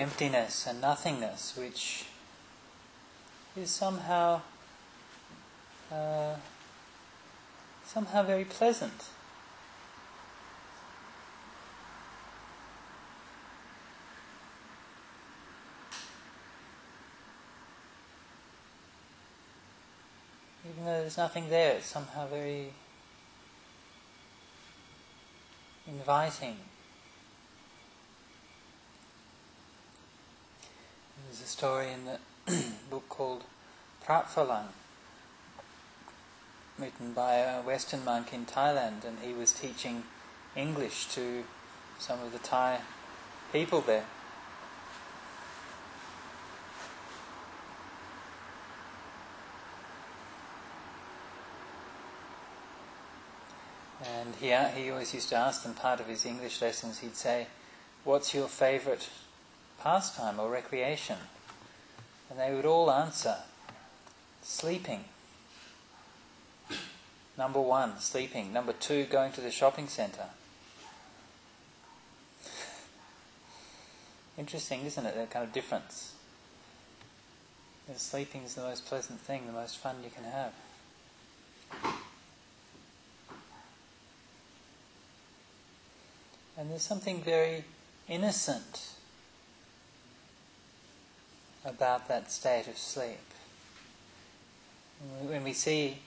emptiness and nothingness, which is somehow uh, somehow very pleasant. Even though there's nothing there, it's somehow very inviting. There's a story in the book called Phra Farang, written by a Western monk in Thailand, and he was teaching English to some of the Thai people there. And he, he always used to ask them, part of his English lessons, he'd say, What's your favourite pastime or recreation? And they would all answer, Sleeping. Number one, sleeping. Number two, going to the shopping centre. Interesting, isn't it? That kind of difference. sleeping is the most pleasant thing, the most fun you can have. And there's something very innocent about that state of sleep. When we see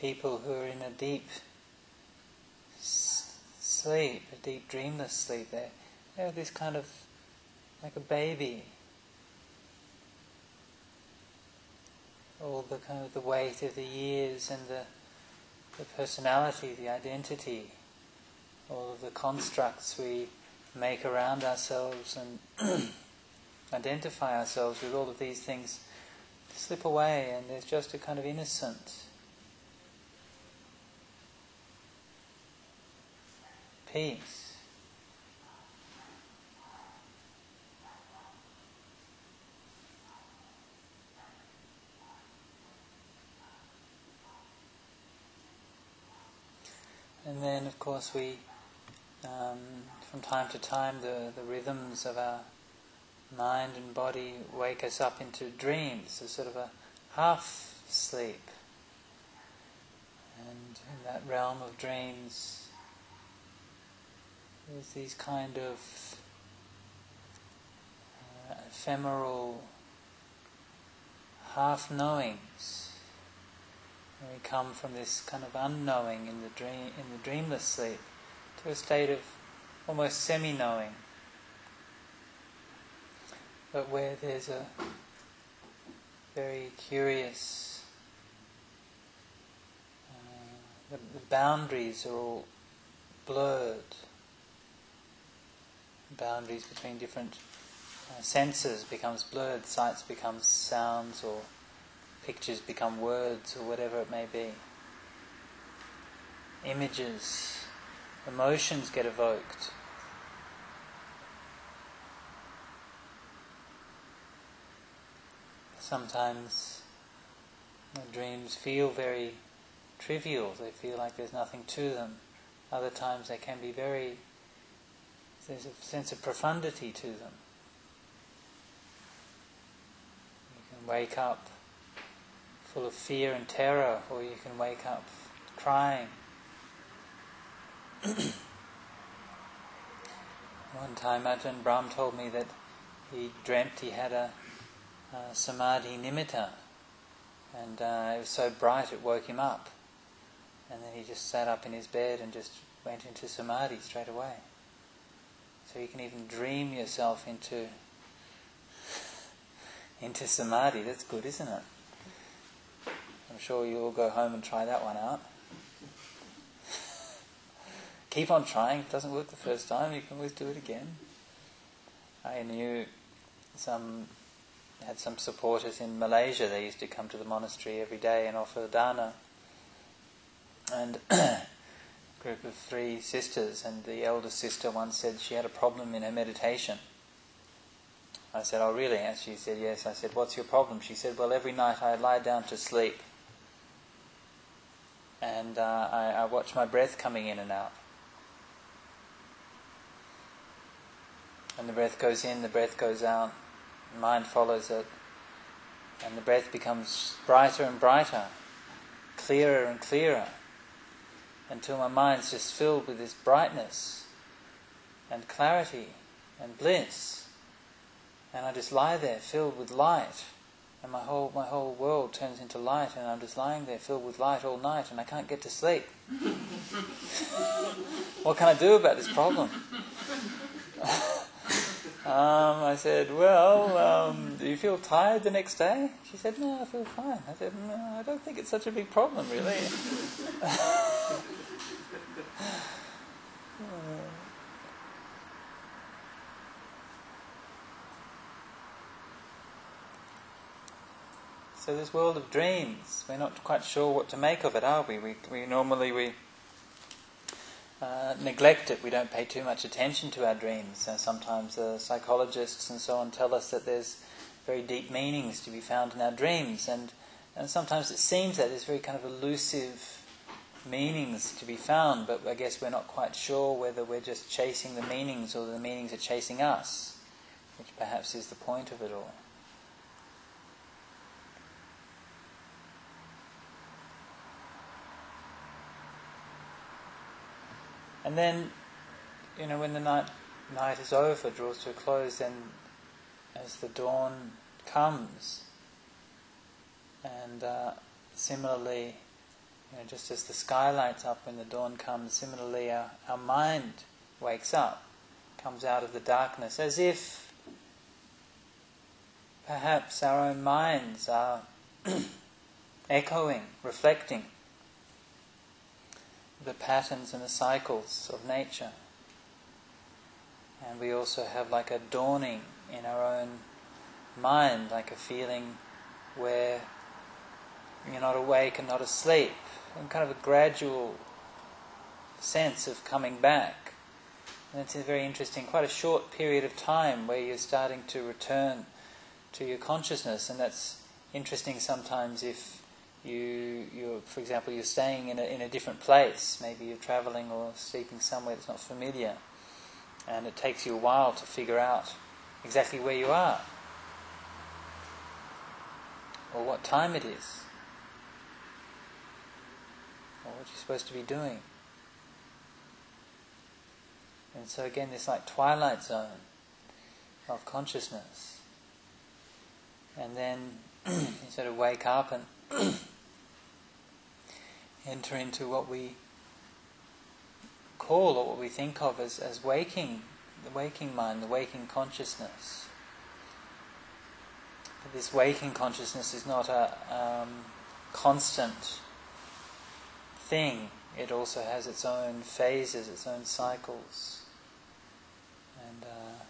people who are in a deep sleep, a deep dreamless sleep, they have this kind of like a baby. All the kind of the weight of the years and the the personality, the identity all of the constructs we make around ourselves and identify ourselves with all of these things slip away and there's just a kind of innocent peace. And then, of course, we um, from time to time, the, the rhythms of our mind and body wake us up into dreams, a sort of a half sleep. And in that realm of dreams, there's these kind of uh, ephemeral half knowings. We come from this kind of unknowing in the dream, in the dreamless sleep to a state of almost semi knowing, but where there's a very curious, uh, the, boundaries are all blurred. Boundaries between different uh, senses becomes blurred, sights becomes sounds, or pictures become words, or whatever it may be. Images emotions get evoked. Sometimes dreams feel very trivial, they feel like there's nothing to them. Other times they can be very, there's a sense of profundity to them. You can wake up full of fear and terror, or you can wake up crying One time Ajahn Brahm told me that he dreamt he had a, a samadhi nimitta and uh, it was so bright it woke him up and then he just sat up in his bed and just went into samadhi straight away. So you can even dream yourself into into samadhi. That's good, isn't it? I'm sure you'll go home and try that one out keep on trying. It doesn't work the first time, you can always do it again. I knew some had some supporters in Malaysia. They used to come to the monastery every day and offer dana. And a group of three sisters, and the eldest sister once said she had a problem in her meditation. I said, "Oh, really?" And she said, "Yes." I said, "What's your problem?" She said, "Well, every night I lie down to sleep, and uh, I, I watch my breath coming in and out." And the breath goes in, the breath goes out, mind follows it, and the breath becomes brighter and brighter, clearer and clearer, until my mind's just filled with this brightness and clarity and bliss. And I just lie there filled with light. And my whole my whole world turns into light and I'm just lying there filled with light all night and I can't get to sleep. what can I do about this problem? um, I said, Well, um, do you feel tired the next day? She said, No, I feel fine. I said, No, I don't think it's such a big problem, really. So this world of dreams, we're not quite sure what to make of it, are we? We, we normally we uh, neglect it. We don't pay too much attention to our dreams. Uh, sometimes the psychologists and so on tell us that there's very deep meanings to be found in our dreams, and and sometimes it seems that there's very kind of elusive meanings to be found, but I guess we're not quite sure whether we're just chasing the meanings or the meanings are chasing us, which perhaps is the point of it all. And then, you know, when the night night is over, draws to a close, then as the dawn comes, and uh, similarly, you know, just as the sky lights up when the dawn comes, similarly our, our mind wakes up, comes out of the darkness, as if perhaps our own minds are echoing, reflecting the patterns and the cycles of nature. And we also have like a dawning in our own mind, like a feeling where you're not awake and not asleep, and kind of a gradual sense of coming back. And it's a very interesting, quite a short period of time where you're starting to return to your consciousness, and that's interesting sometimes if you, you're, for example, you're staying in a, in a different place. Maybe you're traveling or sleeping somewhere that's not familiar, and it takes you a while to figure out exactly where you are or what time it is or what you're supposed to be doing. And so again, this like twilight zone of consciousness, and then you sort of wake up and enter into what we call or what we think of as, as waking, the waking mind, the waking consciousness. But this waking consciousness is not a um, constant thing. It also has its own phases, its own cycles. And uh,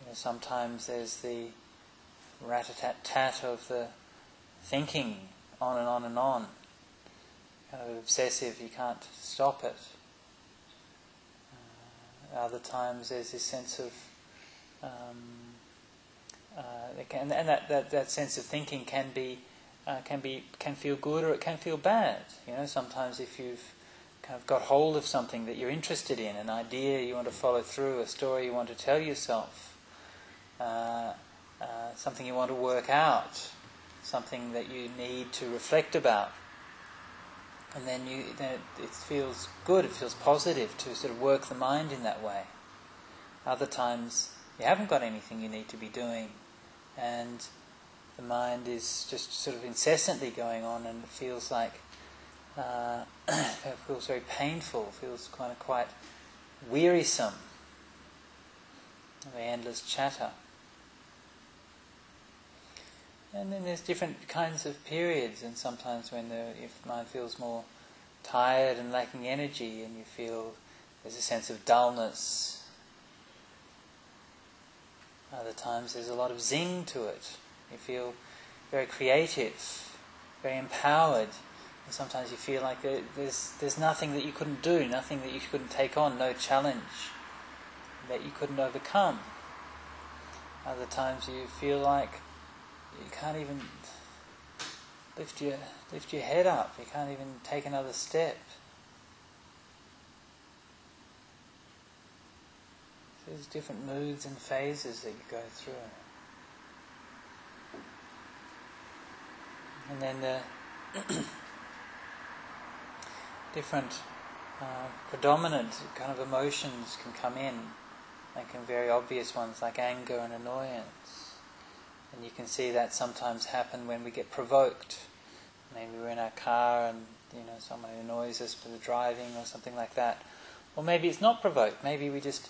you know, sometimes there's the rat-a-tat-tat of the thinking on and on and on kind of obsessive, you can't stop it. Uh, other times there's this sense of, um, uh, can, and that, that, that sense of thinking can be, uh, can be, can feel good or it can feel bad. You know, sometimes if you've kind of got hold of something that you're interested in, an idea you want to follow through, a story you want to tell yourself, uh, uh, something you want to work out, something that you need to reflect about and then you then it, it feels good, it feels positive to sort of work the mind in that way. Other times you haven't got anything you need to be doing, and the mind is just sort of incessantly going on, and it feels like uh, it feels very painful, feels kind of quite wearisome. The endless chatter. And then there's different kinds of periods, and sometimes when the if mind feels more tired and lacking energy, and you feel there's a sense of dullness. Other times there's a lot of zing to it. You feel very creative, very empowered. And sometimes you feel like there's there's nothing that you couldn't do, nothing that you couldn't take on, no challenge that you couldn't overcome. Other times you feel like you can't even lift your lift your head up. You can't even take another step. There's different moods and phases that you go through. And then the different uh, predominant kind of emotions can come in, like in very obvious ones like anger and annoyance. And you can see that sometimes happen when we get provoked. Maybe we're in our car and you know someone annoys us for the driving or something like that. Or maybe it's not provoked. Maybe we just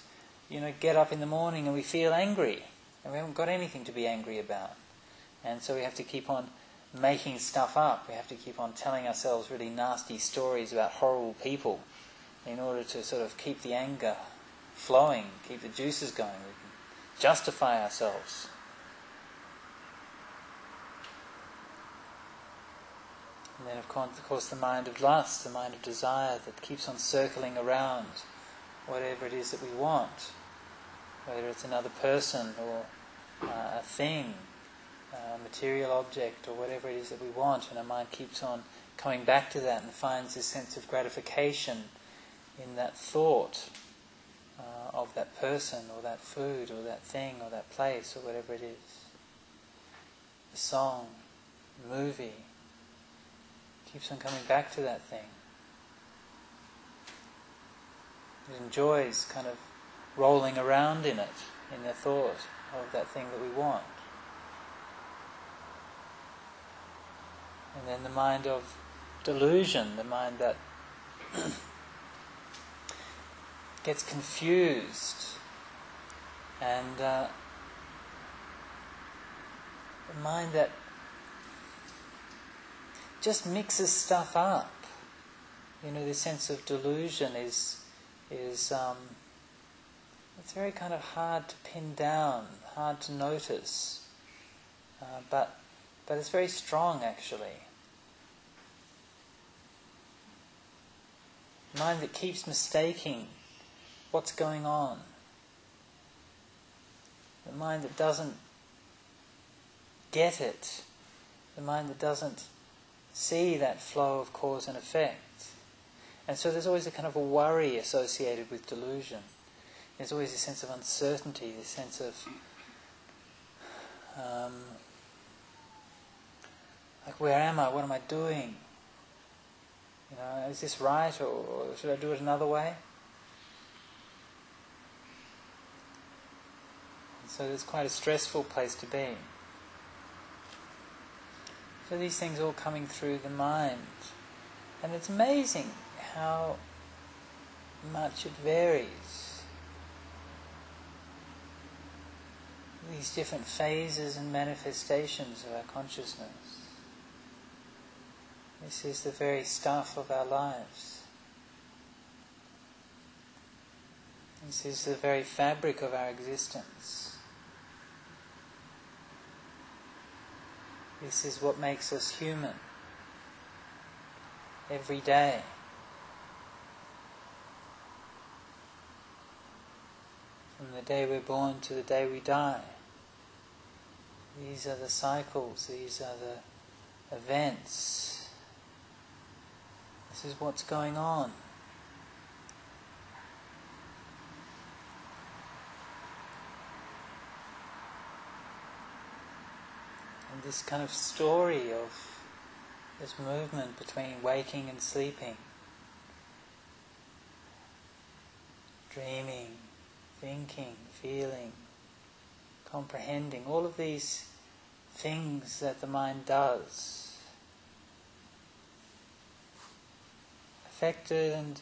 you know get up in the morning and we feel angry and we haven't got anything to be angry about. And so we have to keep on making stuff up. We have to keep on telling ourselves really nasty stories about horrible people in order to sort of keep the anger flowing, keep the juices going. We can justify ourselves. And then, of course, the mind of lust, the mind of desire that keeps on circling around whatever it is that we want, whether it's another person or uh, a thing uh, material object or whatever it is that we want, and our mind keeps on coming back to that and finds this sense of gratification in that thought uh, of that person or that food or that thing or that place or whatever it is. The song, the movie, keeps on coming back to that thing. It enjoys kind of rolling around in it, in the thought of that thing that we want. And then the mind of delusion, the mind that gets confused and uh, the mind that just mixes stuff up. You know, this sense of delusion is is um, it's very kind of hard to pin down, hard to notice, uh, but but it's very strong actually. Mind that keeps mistaking what's going on. The mind that doesn't get it. The mind that doesn't see that flow of cause and effect. And so there's always a kind of a worry associated with delusion. There's always a sense of uncertainty, this sense of um, like, where am I? What am I doing? You know, is this right or, or should I do it another way? And so it's quite a stressful place to be. So these things all coming through the mind. And it's amazing how much it varies. These different phases and manifestations of our consciousness. This is the very stuff of our lives. This is the very fabric of our existence. This is what makes us human every day. From the day we're born to the day we die. These are the cycles, these are the events this is what's going on. This kind of story of this movement between waking and sleeping, dreaming, thinking, feeling, comprehending, all of these things that the mind does. Affected and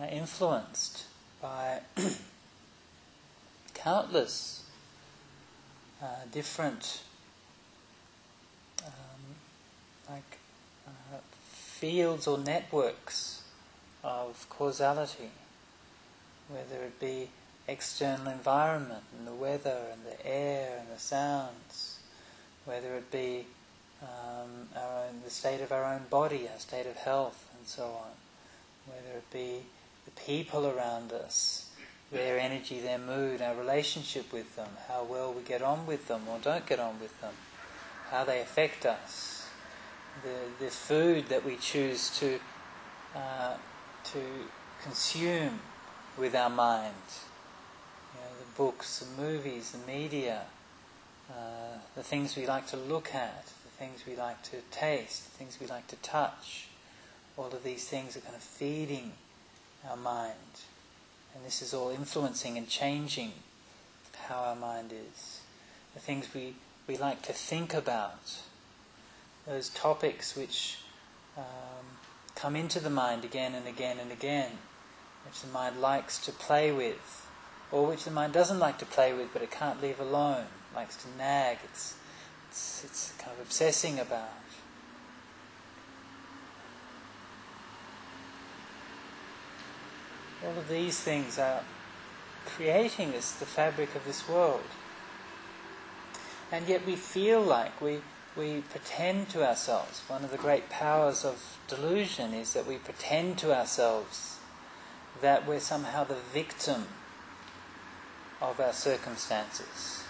uh, influenced by countless uh, different um, like uh, fields or networks of causality, whether it be external environment and the weather and the air and the sounds, whether it be um, our own, the state of our own body, our state of health, and so on whether it be the people around us, their energy, their mood, our relationship with them, how well we get on with them or don't get on with them, how they affect us, the, the food that we choose to, uh, to consume with our mind, you know, the books, the movies, the media, uh, the things we like to look at, the things we like to taste, the things we like to touch. All of these things are kind of feeding our mind. And this is all influencing and changing how our mind is. The things we, we like to think about, those topics which um, come into the mind again and again and again, which the mind likes to play with, or which the mind doesn't like to play with but it can't leave alone, likes to nag, it's, it's, it's kind of obsessing about. All of these things are creating this, the fabric of this world. And yet we feel like we, we pretend to ourselves. One of the great powers of delusion is that we pretend to ourselves that we're somehow the victim of our circumstances.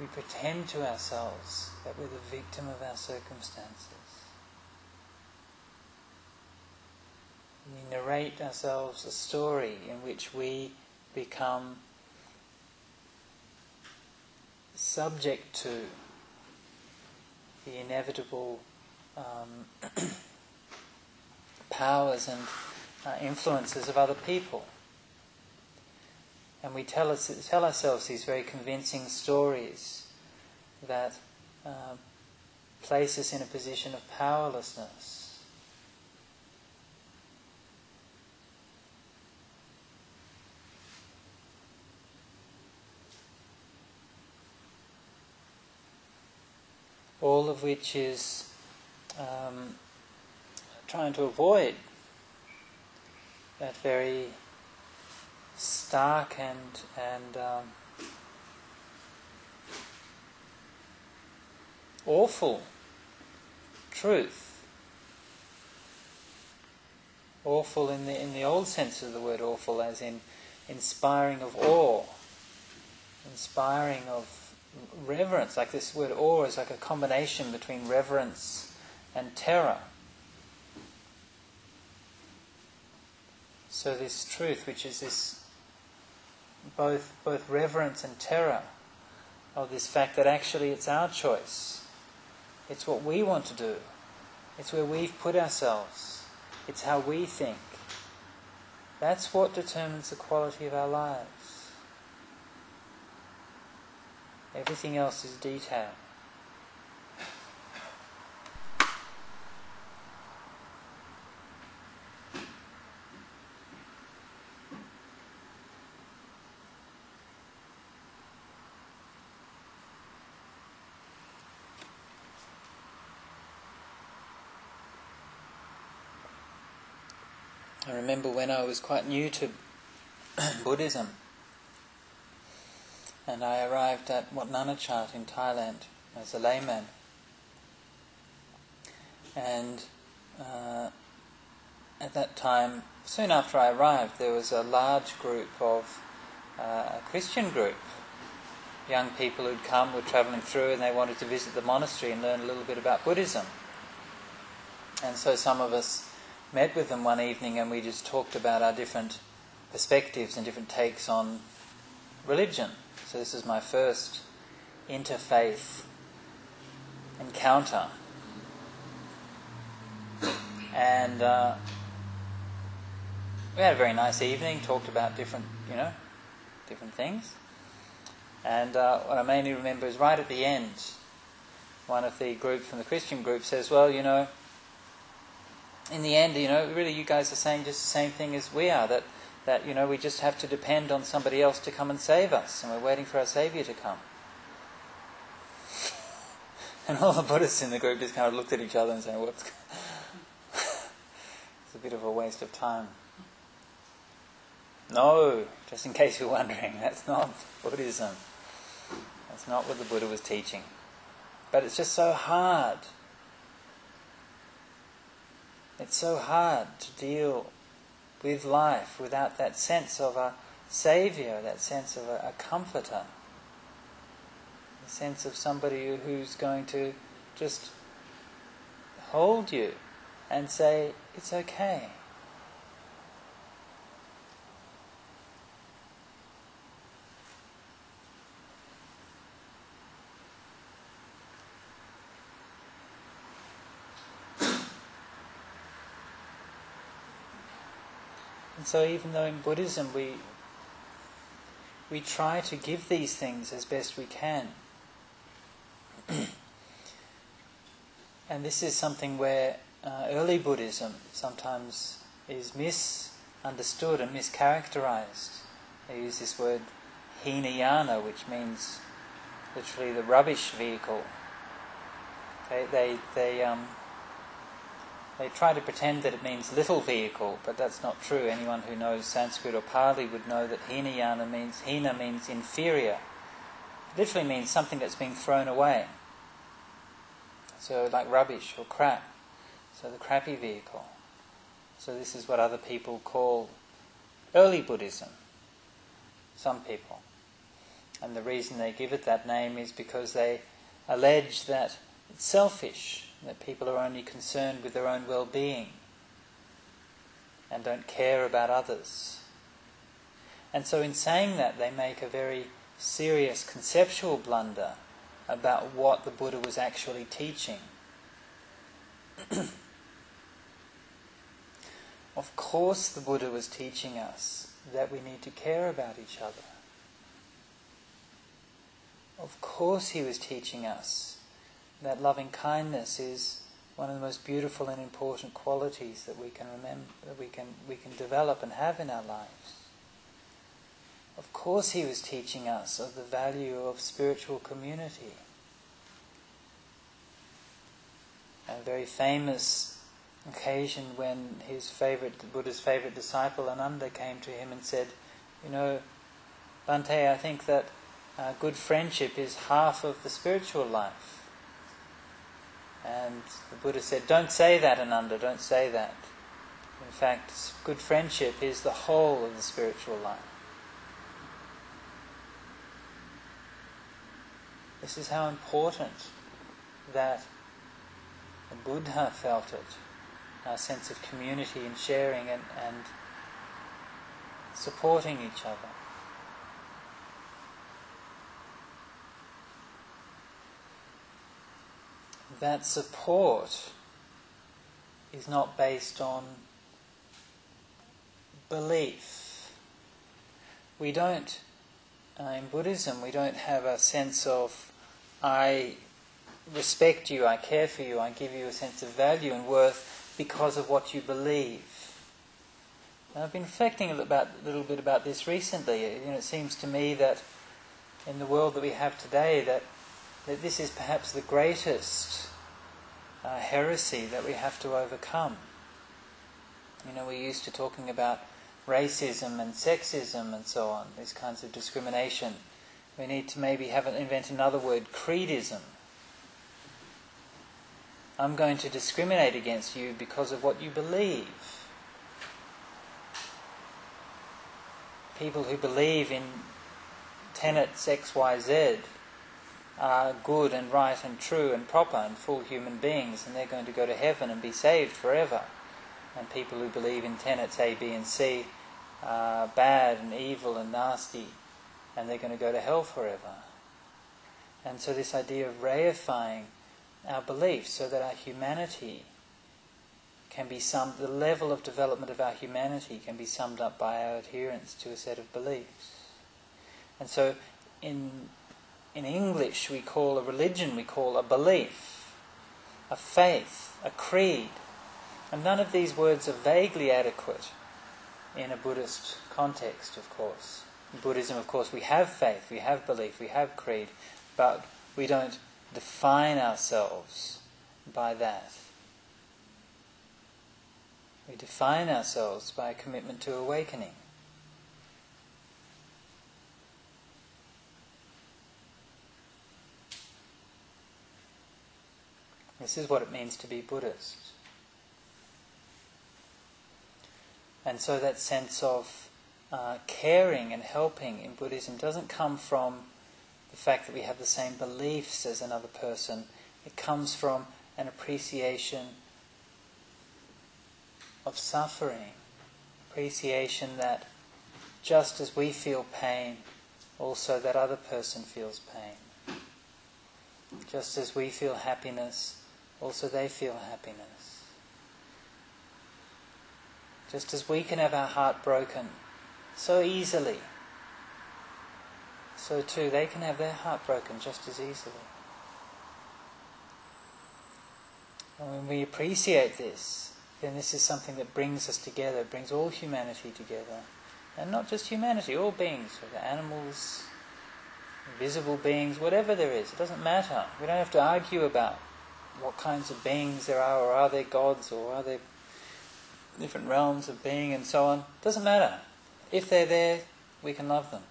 We pretend to ourselves that we're the victim of our circumstances. We narrate ourselves a story in which we become subject to the inevitable um, powers and uh, influences of other people. And we tell, us, tell ourselves these very convincing stories that uh, place us in a position of powerlessness. All of which is um, trying to avoid that very stark and and um, awful truth. Awful in the in the old sense of the word awful, as in inspiring of awe, inspiring of reverence. Like this word awe is like a combination between reverence and terror. So this truth, which is this both, both reverence and terror of this fact that actually it's our choice. It's what we want to do. It's where we've put ourselves. It's how we think. That's what determines the quality of our lives. Everything else is detail. I remember when I was quite new to Buddhism and I arrived at Wat Nanachat in Thailand as a layman. And uh, at that time, soon after I arrived, there was a large group of uh, a Christian group. Young people who'd come, were travelling through, and they wanted to visit the monastery and learn a little bit about Buddhism. And so some of us met with them one evening and we just talked about our different perspectives and different takes on religion. So this is my first interfaith encounter. And uh, we had a very nice evening, talked about different, you know, different things. And uh, what I mainly remember is right at the end, one of the group from the Christian group says, Well, you know, in the end, you know, really you guys are saying just the same thing as we are that, that, you know, we just have to depend on somebody else to come and save us, and we're waiting for our Saviour to come. And all the Buddhists in the group just kind of looked at each other and said, whoops. it's a bit of a waste of time. No, just in case you're wondering, that's not Buddhism. That's not what the Buddha was teaching. But it's just so hard it's so hard to deal with life without that sense of a saviour, that sense of a, a comforter, the sense of somebody who's going to just hold you and say, it's okay. So, even though in Buddhism we we try to give these things as best we can, and this is something where uh, early Buddhism sometimes is misunderstood and mischaracterized. They use this word Hinayana, which means literally the rubbish vehicle. They, they, they, um, they try to pretend that it means little vehicle, but that's not true. Anyone who knows Sanskrit or Pali would know that Hinayana means, Hina means inferior. It literally means something that's being thrown away. So, like rubbish or crap. So, the crappy vehicle. So, this is what other people call early Buddhism. Some people. And the reason they give it that name is because they allege that it's selfish, that people are only concerned with their own well being and don't care about others. And so, in saying that, they make a very serious conceptual blunder about what the Buddha was actually teaching. of course, the Buddha was teaching us that we need to care about each other. Of course, he was teaching us that loving kindness is one of the most beautiful and important qualities that we can remember, that we can, we can develop and have in our lives. Of course, he was teaching us of the value of spiritual community. A very famous occasion when his favorite, Buddha's favorite disciple Ananda came to him and said, You know, Bhante, I think that uh, good friendship is half of the spiritual life. And the Buddha said, Don't say that, Ananda, don't say that. In fact, good friendship is the whole of the spiritual life. This is how important that the Buddha felt it, our sense of community and sharing and, and supporting each other. That support is not based on belief. We don't, uh, in Buddhism, we don't have a sense of I respect you, I care for you, I give you a sense of value and worth because of what you believe. And I've been reflecting a little, about, a little bit about this recently. You know, it seems to me that in the world that we have today, that, that this is perhaps the greatest uh, heresy that we have to overcome. You know, we're used to talking about racism and sexism and so on, these kinds of discrimination. We need to maybe have invent another word, creedism. I'm going to discriminate against you because of what you believe. People who believe in tenets X, Y, Z are good and right and true and proper and full human beings, and they're going to go to heaven and be saved forever. And people who believe in tenets A, B, and C are bad and evil and nasty and they're going to go to hell forever. And so, this idea of reifying our beliefs so that our humanity can be summed, the level of development of our humanity can be summed up by our adherence to a set of beliefs. And so, in, in English, we call a religion, we call a belief, a faith, a creed. And none of these words are vaguely adequate in a Buddhist context, of course. In Buddhism, of course, we have faith, we have belief, we have creed, but we don't define ourselves by that. We define ourselves by a commitment to awakening. This is what it means to be Buddhist. And so that sense of uh, caring and helping in Buddhism doesn't come from the fact that we have the same beliefs as another person. It comes from an appreciation of suffering, appreciation that just as we feel pain, also that other person feels pain. Just as we feel happiness, also they feel happiness. Just as we can have our heart broken so easily, so too they can have their heart broken just as easily. And when we appreciate this, then this is something that brings us together, brings all humanity together. And not just humanity, all beings, whether animals, invisible beings, whatever there is, it doesn't matter. We don't have to argue about what kinds of beings there are, or are there gods, or are there different realms of being, and so on. Doesn't matter. If they're there, we can love them.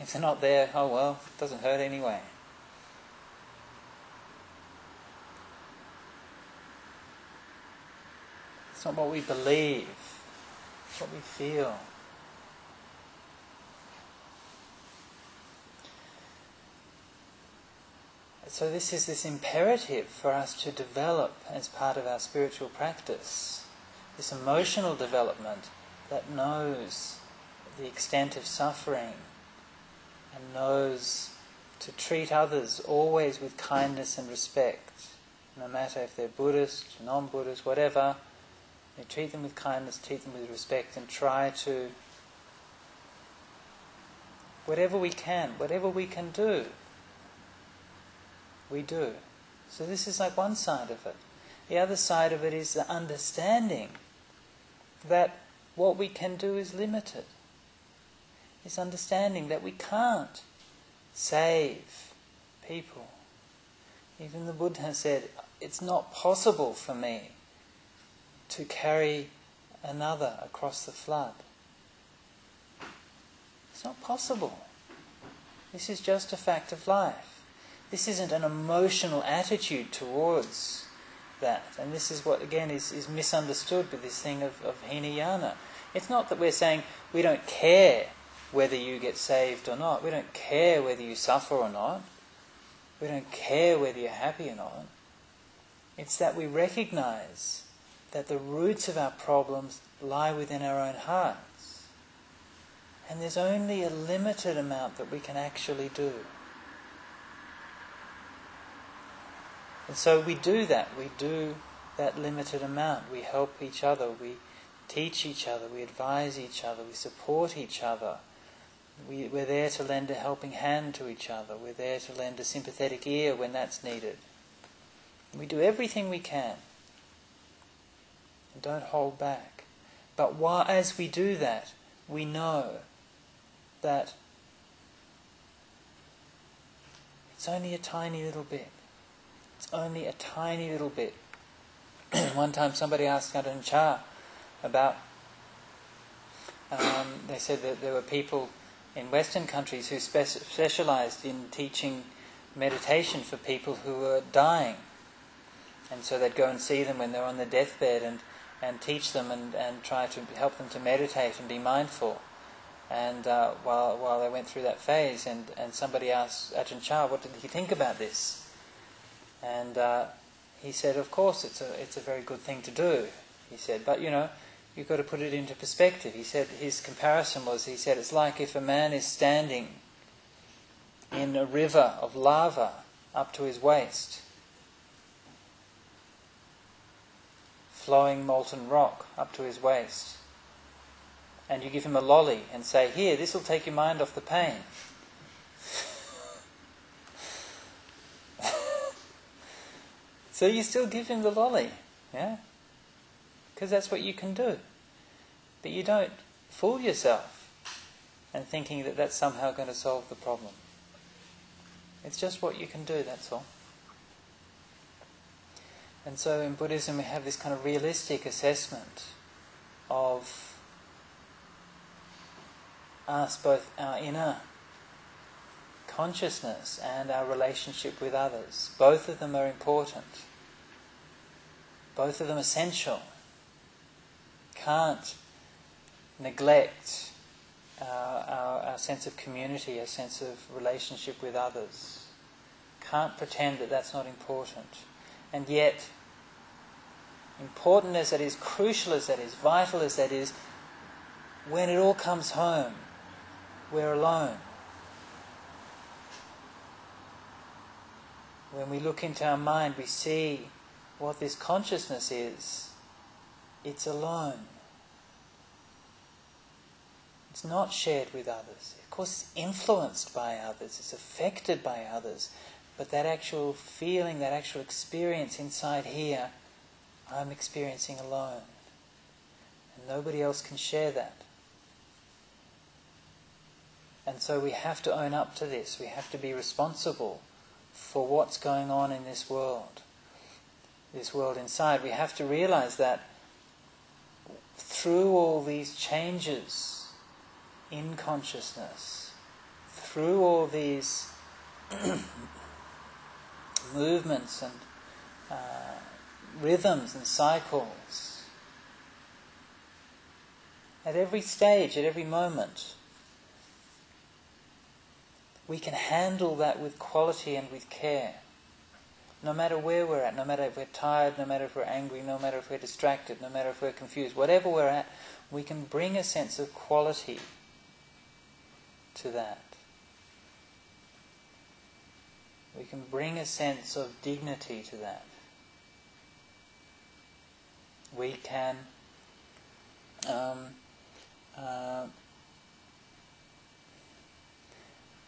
If they're not there, oh well, it doesn't hurt anyway. It's not what we believe, it's what we feel. So, this is this imperative for us to develop as part of our spiritual practice, this emotional development that knows the extent of suffering and knows to treat others always with kindness and respect, no matter if they're Buddhist, non Buddhist, whatever. You treat them with kindness, treat them with respect, and try to, whatever we can, whatever we can do, we do. So this is like one side of it. The other side of it is the understanding that what we can do is limited. This understanding that we can't save people. Even the Buddha said, it's not possible for me to carry another across the flood. It's not possible. This is just a fact of life. This isn't an emotional attitude towards that. And this is what, again, is, is misunderstood with this thing of, of Hinayana. It's not that we're saying we don't care whether you get saved or not. We don't care whether you suffer or not. We don't care whether you're happy or not. It's that we recognize that the roots of our problems lie within our own hearts. And there's only a limited amount that we can actually do. And so we do that. We do that limited amount. We help each other. We teach each other. We advise each other. We support each other. We, we're there to lend a helping hand to each other. We're there to lend a sympathetic ear when that's needed. We do everything we can and don't hold back. But while, as we do that, we know that it's only a tiny little bit. It's only a tiny little bit. One time somebody asked Ajahn Chah about, um, they said that there were people in Western countries who spe- specialized in teaching meditation for people who were dying. And so they'd go and see them when they're on their deathbed and and teach them and, and try to help them to meditate and be mindful. And uh, while, while they went through that phase, and, and somebody asked Ajahn Chah, what did he think about this? And uh, he said, of course, it's a, it's a very good thing to do. He said, but you know, you've got to put it into perspective. He said, his comparison was, he said, it's like if a man is standing in a river of lava up to his waist flowing molten rock up to his waist. And you give him a lolly and say, Here, this will take your mind off the pain. So you still give him the lolly, yeah? Because that's what you can do. But you don't fool yourself and thinking that that's somehow going to solve the problem. It's just what you can do, that's all. And so in Buddhism, we have this kind of realistic assessment of us, both our inner consciousness and our relationship with others. Both of them are important, both of them essential. Can't neglect our, our, our sense of community, our sense of relationship with others. Can't pretend that that's not important And yet, important as that is, crucial as that is, vital as that is, when it all comes home, we're alone. When we look into our mind, we see what this consciousness is. It's alone. It's not shared with others. Of course, it's influenced by others, it's affected by others, but that actual feeling, that actual experience inside here, I'm experiencing alone. And nobody else can share that. And so we have to own up to this. We have to be responsible for what's going on in this world, this world inside. We have to realize that through all these changes in consciousness, through all these movements and uh, rhythms and cycles, at every stage, at every moment, we can handle that with quality and with care. No matter where we're at, no matter if we're tired, no matter if we're angry, no matter if we're distracted, no matter if we're confused, whatever we're at, we can bring a sense of quality to that. We can bring a sense of dignity to that. We can um, uh,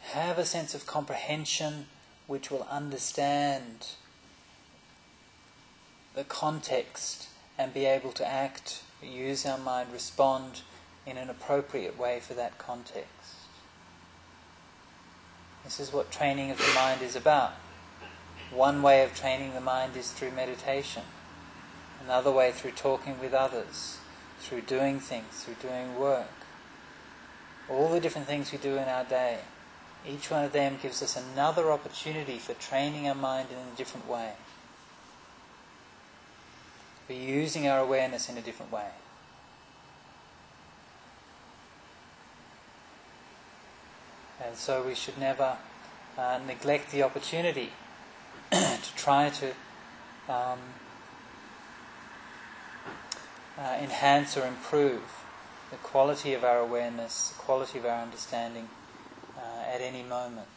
have a sense of comprehension which will understand the context and be able to act, use our mind, respond in an appropriate way for that context. This is what training of the mind is about. One way of training the mind is through meditation, another way through talking with others, through doing things, through doing work. All the different things we do in our day. Each one of them gives us another opportunity for training our mind in a different way, for using our awareness in a different way. And so we should never uh, neglect the opportunity to try to um, uh, enhance or improve the quality of our awareness, the quality of our understanding at any moment.